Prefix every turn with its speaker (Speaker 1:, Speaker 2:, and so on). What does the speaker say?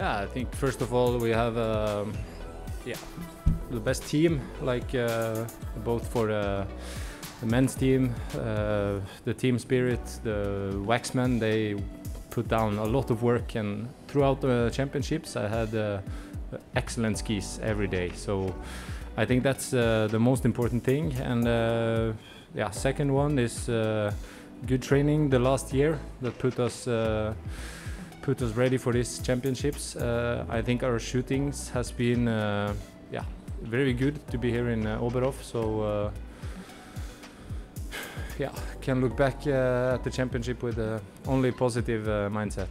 Speaker 1: Yeah, I think first of all we have um, yeah the best team, like uh, both for uh, the men's team, uh, the team spirit, the Waxmen. They put down a lot of work, and throughout the championships, I had uh, excellent skis every day. So I think that's uh, the most important thing. And uh, yeah, second one is good training the last year that put us put us ready for these championships. Uh, I think our shootings has been uh, yeah very good to be here in uh, Oberhof. So. Uh, yeah, can look back uh, at the championship with uh, only positive mindset.